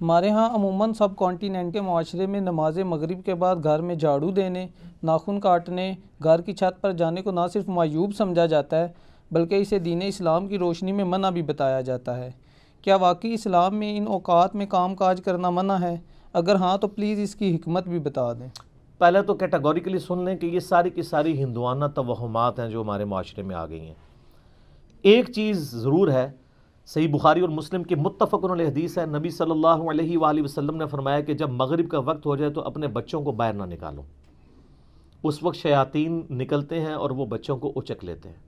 हमारे यहाँ अमूमन सब कॉन्टीनेंट के माशरे में नमाज़ मगरिब के बाद घर में झाड़ू देने, नाखून काटने, घर की छत पर जाने को ना सिर्फ़ मायूब समझा जाता है, बल्कि इसे दीन इस्लाम की रोशनी में मना भी बताया जाता है। क्या वाकई इस्लाम में इन औकात में काम काज करना मना है? अगर हाँ तो प्लीज़ इसकी हमत भी बता दें। पहले तो कैटेगोरिकली सुन लें कि ये सारी की सारी हिंदुआना तवहमात हैं जो हमारे माशरे में आ गई हैं। एक चीज़ ज़रूर है सही बुखारी और मुस्लिम की मुतफ़न हदीस है। नबी सल्लल्लाहु अलैहि वसल्लम ने फरमाया कि जब मगरिब का वक्त हो जाए तो अपने बच्चों को बाहर ना निकालो। उस वक्त शयातीन निकलते हैं और वो बच्चों को उचक लेते हैं।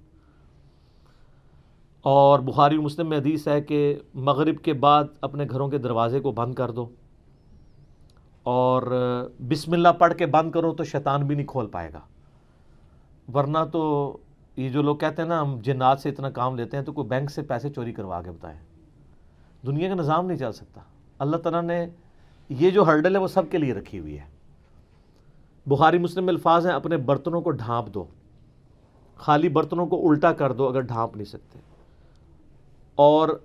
और बुखारी और मुस्लिम में हदीस है कि मगरिब के बाद अपने घरों के दरवाज़े को बंद कर दो और बिस्मिल्लाह पढ़ के बंद करो तो शैतान भी नहीं खोल पाएगा। वरना तो ये जो लोग कहते हैं ना, हम जिन्नात से इतना काम लेते हैं तो कोई बैंक से पैसे चोरी करवा के बताएँ। दुनिया का निज़ाम नहीं चल सकता। अल्लाह ताला ने ये जो हर्डल है, वो सब के लिए रखी हुई है। बुखारी मुस्लिम अल्फाज हैं, अपने बर्तनों को ढांप दो। खाली बर्तनों को उल्टा कर दो, अगर ढांप नहीं सकते। और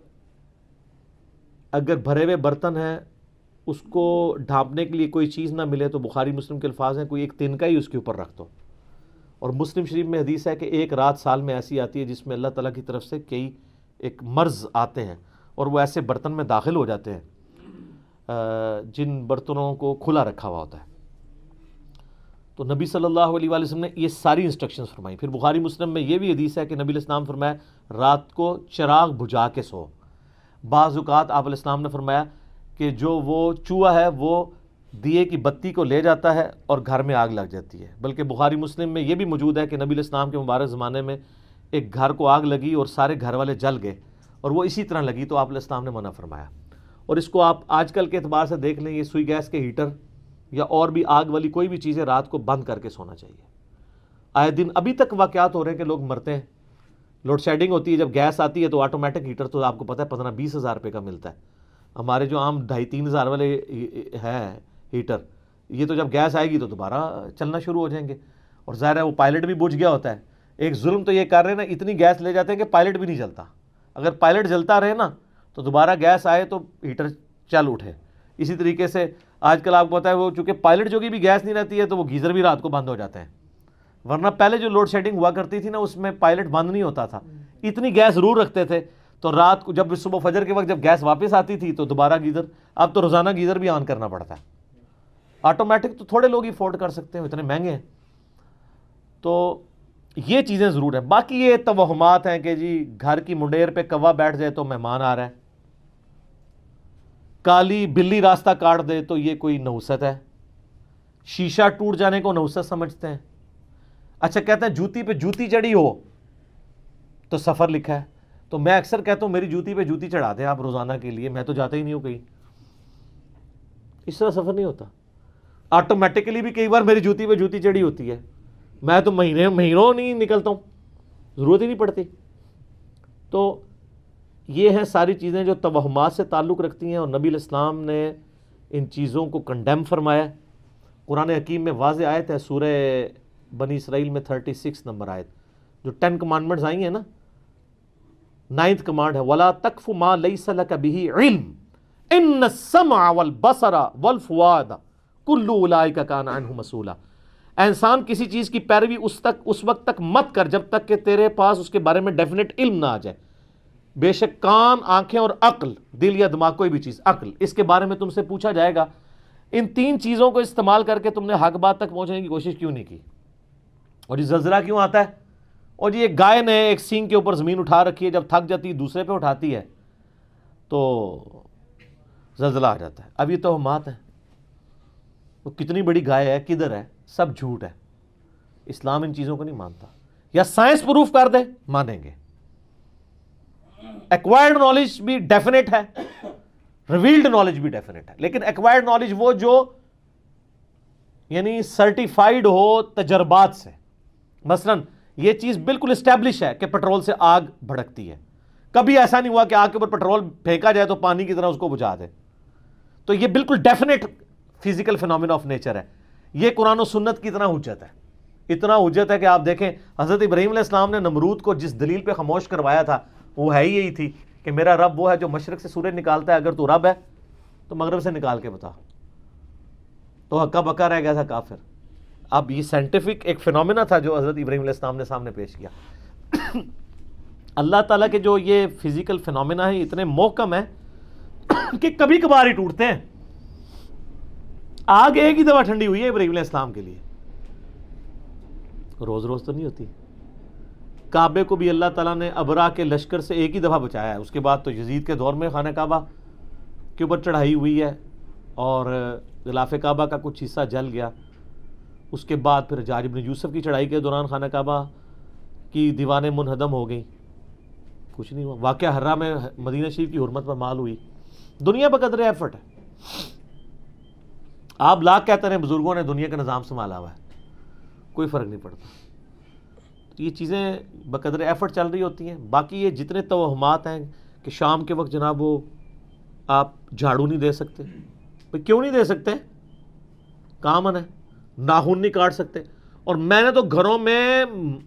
अगर भरे हुए बर्तन हैं, उसको ढांपने के लिए कोई चीज़ ना मिले तो बुखारी मुस्लिम के अल्फाज हैं, कोई एक तिनका ही उसके ऊपर रख दो। और मुस्लिम शरीफ में हदीस है कि एक रात साल में ऐसी आती है जिसमें अल्लाह ताला की तरफ़ से कई एक मर्ज़ आते हैं और वो ऐसे बर्तन में दाखिल हो जाते हैं जिन बर्तनों को खुला रखा हुआ होता है। तो नबी सल्लल्लाहु अलैहि वसल्लम ने ये सारी इंस्ट्रक्शंस फरमाई। फिर बुखारी मुस्लिम में ये भी हदीस है कि नबी इस्लाम फरमाया, रात को चिराग बुझा के सो। बाज़ात आप ने फरमाया कि जो वो चूहा है, वो दिए की बत्ती को ले जाता है और घर में आग लग जाती है। बल्कि बुखारी मुस्लिम में ये भी मौजूद है कि नबी इस्लाम के मुबारक ज़माने में एक घर को आग लगी और सारे घर वाले जल गए और वो इसी तरह लगी तो आप इस्लाम ने मना फरमाया। और इसको आप आजकल के अतबार से देख लें, ये सुई गैस के हीटर या और भी आग वाली कोई भी चीज़ें रात को बंद करके सोना चाहिए। आए दिन अभी तक वाक़ात हो रहे हैं कि लोग मरते हैं। लोड शेडिंग होती है, जब गैस आती है तो ऑटोमेटिक हीटर तो आपको पता है, पंद्रह बीस हज़ार रुपये का मिलता है। हमारे जो आम ढाई तीन हज़ार वाले हैं हीटर। ये तो जब गैस आएगी तो दोबारा चलना शुरू हो जाएँगे। और ज़ाहिर है वो पायलट भी बुझ गया होता है। एक जुल्म तो ये कर रहे हैं ना, इतनी गैस ले जाते हैं कि पायलट भी नहीं चलता अगर पायलट जलता रहे ना तो दोबारा गैस आए तो हीटर चल उठे। इसी तरीके से आजकल आपको पता है वो चूँकि पायलट जो की भी गैस नहीं रहती है तो वो गीज़र भी रात को बंद हो जाते हैं। वरना पहले जो लोड शेडिंग हुआ करती थी ना, उसमें पायलट बंद नहीं होता था। इतनी गैस ज़रूर रखते थे। तो रात को जब सुबह फजर के वक्त जब गैस वापस आती थी तो दोबारा गीज़र, अब तो रोज़ाना गीज़र भी ऑन करना पड़ता है। ऑटोमेटिक तो थोड़े लोग ही अफोर्ड कर सकते हैं, इतने महँगे हैं। तो ये चीज़ें ज़रूर है। बाकी ये तवहमात हैं कि जी, घर की मुंडेर पे कवा बैठ जाए तो मेहमान आ रहा है। काली बिल्ली रास्ता काट दे तो ये कोई नहुसत है। शीशा टूट जाने को नहुसत समझते हैं। अच्छा कहते हैं जूती पे जूती चढ़ी हो तो सफ़र लिखा है। तो मैं अक्सर कहता हूँ, मेरी जूती पे जूती चढ़ा दें आप रोज़ाना के लिए, मैं तो जाता ही नहीं हूँ कहीं। इस तरह सफ़र नहीं होता। ऑटोमेटिकली भी कई बार मेरी जूती पे जूती चढ़ी होती है। मैं तो महीने, महीनों नहीं निकलता हूँ। ज़रूरत ही नहीं पड़ती। तो ये हैं सारी चीज़ें जो तवहमात से ताल्लुक़ रखती हैं और नबी इस्लाम ने इन चीज़ों को कंडेम फरमाया कुरान हकीम में वाज आयत है सूर बनी इसराइल में थर्टी सिक्स नंबर आयत। जो टेन कमांडमेंट्स आई हैं ना नाइन्थ कमांड है, वला तकफ़ु मा लई सल कभी इल्म इन सम वल बसरा वल फुआदा। कुल्लू का काना अनहु मसूला। इंसान किसी चीज़ की पैरवी उस तक, उस वक्त तक मत कर, जब तक कि तेरे पास उसके बारे में डेफिनेट इल्म ना आ जाए। बेशक कान, आँखें और अक्ल, दिल या दिमाग कोई भी चीज़, अक्ल, इसके बारे में तुमसे पूछा जाएगा। इन तीन चीज़ों को इस्तेमाल करके तुमने हक बात तक पहुँचने की कोशिश क्यों नहीं की? और ये जलजला क्यों आता है? और ये गाय ने एक सींग के ऊपर ज़मीन उठा रखी है, जब थक जाती है, दूसरे पे उठाती है तो जलजला आ जाता है। अब ये तो हम है। वो कितनी बड़ी गाय है, किधर है, सब झूठ है। इस्लाम इन चीज़ों को नहीं मानता। या साइंस प्रूफ कर दे, मानेंगे। एक्वायर्ड नॉलेज भी डेफिनेट है रिवील्ड नॉलेज भी डेफिनेट है। लेकिन एक्वायर्ड नॉलेज वो जो, यानी सर्टिफाइड हो तजर्बात से। मसलन, ये चीज़ बिल्कुल स्टैब्लिश है कि पेट्रोल से आग भड़कती है। कभी ऐसा नहीं हुआ कि आग के ऊपर पेट्रोल फेंका जाए तो पानी की तरह उसको बुझा दे। तो ये बिल्कुल definite physical phenomena of nature है। ये कुरान सुन्नत की तरह उज्जत है। इतना उज्जत है कि आप देखें, हज़रत इब्राहिम इस्लाम ने नमरूद को जिस दलील पे खामोश करवाया था, वो है ही यही थी कि मेरा रब वो है जो मशरक से सूरज निकालता है, अगर तू रब है तो मगरब से निकाल के बता। तो हक्का बक्का रह गया था काफिर। अब ये साइंटिफिक एक फिनोमिना था जो हज़रत इब्राहिम इस्लाम ने सामने पेश किया। अल्लाह ताला के जो ये फ़िज़िकल फिनोमिना है इतने मोहकम है कि कभी कभार ही टूटते हैं। आग एक ही दफ़ा ठंडी हुई है इब्राहिम इस्लाम के लिए। रोज रोज तो नहीं होती। काबे को भी अल्लाह ताला ने अबरा के लश्कर से एक ही दफ़ा बचाया है। उसके बाद तो यजीद के दौर में खाना काबा के ऊपर चढ़ाई हुई है और गिलाफ काबा का कुछ हिस्सा जल गया। उसके बाद फिर जारिब यूसुफ की चढ़ाई के दौरान खाना काबा की दीवानें मुनहदम हो गई। कुछ नहीं हुआ। वाक़ हर्रा में मदीना शरीफ की हरमत पर माल हुई। दुनिया पर कदर एफर्ट है। आप लाख कहते हैं बुज़ुर्गों ने दुनिया का निज़ाम संभाला हुआ है। कोई फ़र्क नहीं पड़ता। तो ये चीज़ें बकदर एफर्ट चल रही होती हैं। बाकी ये जितने तोहमात हैं कि शाम के वक्त जनाब वो आप झाड़ू नहीं दे सकते। भाई क्यों नहीं दे सकते? कामन है। नाखून नहीं काट सकते। और मैंने तो घरों में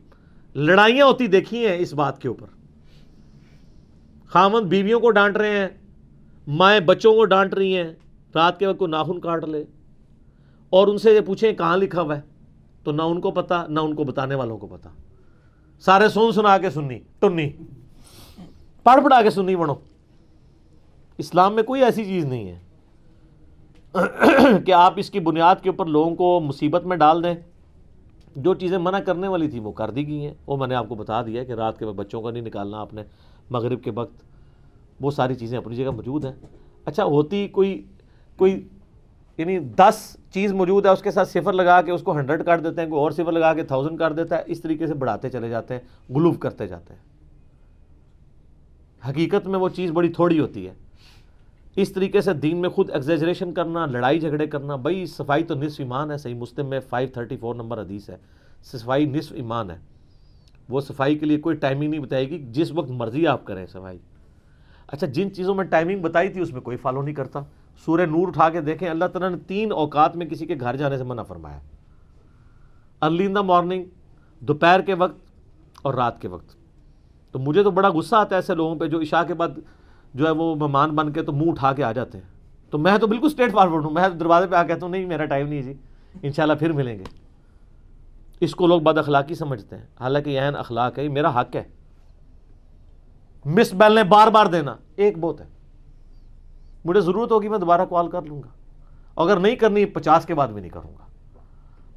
लड़ाइयाँ होती देखी हैं इस बात के ऊपर। खामन बीवियों को डांट रहे हैं, माएँ बच्चों को डांट रही हैं, रात के वक्त को नाखून काट ले। और उनसे ये पूछें, कहाँ लिखा हुआ है? तो ना उनको पता, ना उनको बताने वालों को पता। सारे सुन सुना के सुननी, टुन्नी। पढ़ पढ़ा के सुननी बनो। इस्लाम में कोई ऐसी चीज़ नहीं है कि आप इसकी बुनियाद के ऊपर लोगों को मुसीबत में डाल दें। जो चीज़ें मना करने वाली थी, वो कर दी गई हैं। वो मैंने आपको बता दिया कि रात के वक्त बच्चों का नहीं निकालना आपने, मगरिब के वक्त। वो सारी चीज़ें अपनी जगह मौजूद हैं। अच्छा होती कोई कोई यानी दस चीज़ मौजूद है, उसके साथ सिफर लगा के उसको हंड्रेड कर देते हैं, कोई और सिफर लगा के थाउज़ेंड कर देता है, इस तरीके से बढ़ाते चले जाते हैं, गुलूफ करते जाते हैं। हकीकत में वो चीज़ बड़ी थोड़ी होती है। इस तरीके से दीन में खुद एग्जेजरेशन करना, लड़ाई झगड़े करना, भाई, सफ़ाई तो निसफ ईमान है, सही मुस्लिम में फाइव थर्टी फोर नंबर हदीस है, सफ़ाई निसफ ईमान है। वो सफ़ाई के लिए कोई टाइमिंग नहीं बताएगी, जिस वक्त मर्ज़ी आप करें सफ़ाई। अच्छा जिन चीज़ों में टाइमिंग बताई थी, उसमें कोई फॉलो नहीं करता। सूर्य नूर उठा के देखें, अल्लाह तला ने तीन औकात में किसी के घर जाने से मना फरमाया। अर्ली इन द मॉर्निंग, दोपहर के वक्त और रात के वक्त। तो मुझे तो बड़ा गुस्सा आता है ऐसे लोगों पे जो इशा के बाद जो है वो मेहमान बन के तो मुँह उठा के आ जाते हैं। तो मैं तो बिल्कुल स्ट्रेट फॉरवर्ड हूँ, मैं तो दरवाजे पे आ कहता हूँ नहीं, मेरा टाइम नहीं जी। इंशाल्लाह फिर मिलेंगे। इसको लोग बद अखलाकी समझते हैं। हालाँकि यह अखलाक है मेरा हक है। मिस बैल ने बार बार देना, एक बहुत है। मुझे ज़रूरत होगी, मैं दोबारा कॉल कर लूँगा। अगर नहीं करनी, पचास के बाद भी नहीं करूँगा।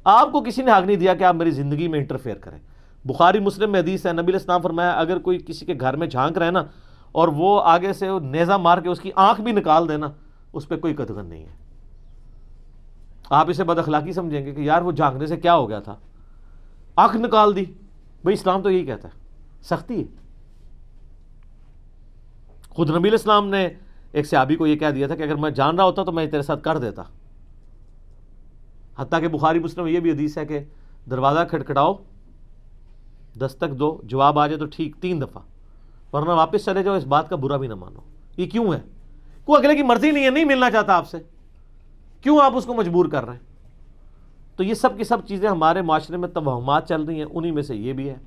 आपको किसी ने हक नहीं दिया कि आप मेरी ज़िंदगी में इंटरफेयर करें। बुखारी, मुस्लिम में हदीस है, नबी इस्लाम फरमाया, अगर कोई किसी के घर में झाँक रहे ना, और वो आगे से नेज़ा मार के उसकी आँख भी निकाल देना, उस पर कोई कदगन नहीं है। आप इसे बदअखलाकी समझेंगे कि यार वो झांकने से क्या हो गया था? आँख निकाल दी। भाई, इस्लाम तो यही कहता है। सख्ती है। खुद नबी इस्लाम ने एक सहाबी को यह कह दिया था कि अगर मैं जान रहा होता तो मैं तेरे साथ कर देता। हती कि बुखारी मुस्लिम ये भी हदीस है कि दरवाज़ा खटखटाओ दस्तक दो, जवाब आ जाए तो ठीक तीन दफ़ा। वरना वापस चले जाओ, इस बात का बुरा भी ना मानो। ये क्यों है? कोई अगले की मर्ज़ी नहीं है, नहीं मिलना चाहता आपसे। क्यों आप उसको मजबूर कर रहे हैं? तो ये सब की सब चीज़ें हमारे माशरे में तवहमात चल रही हैं, उन्हीं में से ये भी है।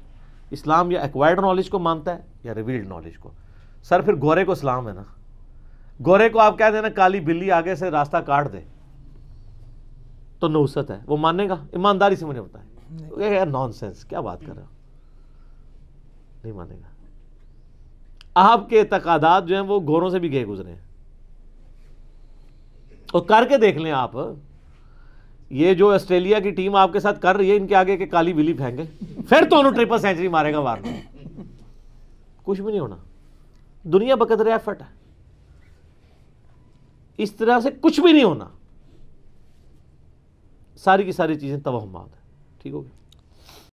इस्लाम या एक्वायर्ड नॉलेज को मानता है या रिवील्ड नॉलेज को। सर, फिर गोरे को इस्लाम है ना। गोरे को आप कह देना काली बिल्ली आगे से रास्ता काट दे। तो नौसत है वो मानेगा? ईमानदारी से मुझे बताए। नॉन सेंस क्या बात कर रहे हो? नहीं मानेगा। आपके तकादात जो हैं वो गोरों से भी गए गुजरे हैं। और करके देख लें आप ये जो ऑस्ट्रेलिया की टीम आपके साथ कर रही है इनके आगे के काली बिल्ली फेंगे फिर तो उन्होंने ट्रिपल सेंचुरी मारेगा बार कुछ भी नहीं होना। दुनिया बकदर एफर्ट है। इस तरह से कुछ भी नहीं होना। सारी की सारी चीज़ें तवहमात है। ठीक हो गया?